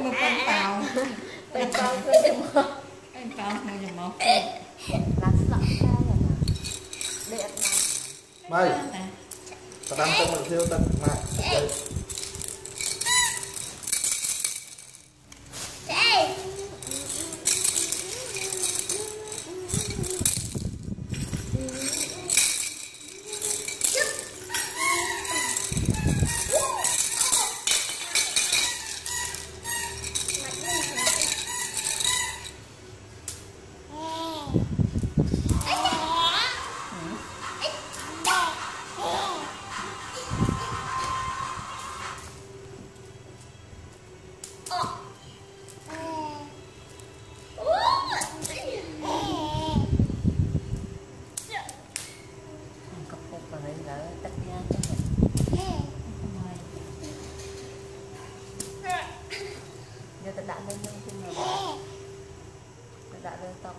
Mà giờ mò Lá sọ ra là Để ăn Mày. Ta đang trong một thiêu tận mà Giờ ta đã lên lên trên người đã lên tóc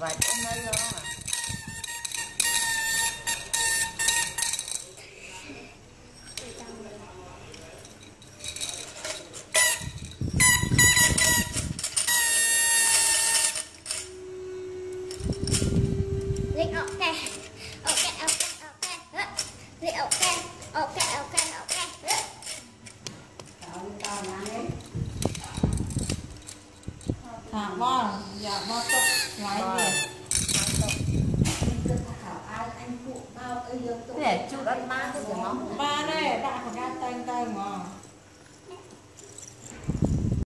và trong đây đó à Like okay, okay, okay, okay. Like về chú ăn má cái gì không Ba đây Đã có ra tay tay mà